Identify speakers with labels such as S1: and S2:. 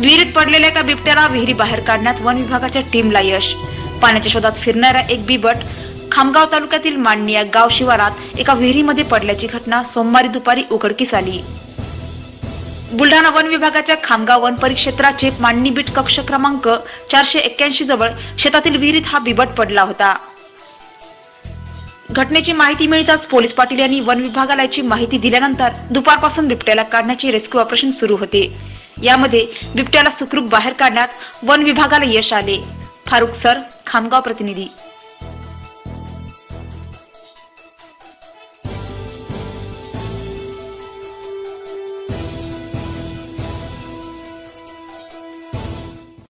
S1: विहिरीत पडलेल्या एका बिबट्याला विहिरी बाहेर काढण्यात वन विभागाच्या टीमला यश. पाण्याच्या शोधात फिरणारा एक बिबट खामगाव तालुक्यातील मांडणी या गाव शिवारात एका विहिरीमध्ये पडल्याची घटना सोमवारी दुपारी उघडकीस आली. बुलढाणा वन विभागाच्या खामगाव वन परिक्षेत्राचे मांडणी बीट कक्ष क्रमांक चारशे एक्क्याऐंशी जवळ शेतातील विहिरीत हा बिबट पडला होता. घटनेची माहिती मिळताच पोलीस पाटील यांनी वन विभागाला याची माहिती दिल्यानंतर दुपारपासून बिबट्याला काढण्याचे रेस्क्यू ऑपरेशन सुरू होते. यामध्ये बिबट्याला सुखरूप बाहेर काढण्यात वन विभागाला यश आले. फारुख सर खामगाव प्रतिनिधी.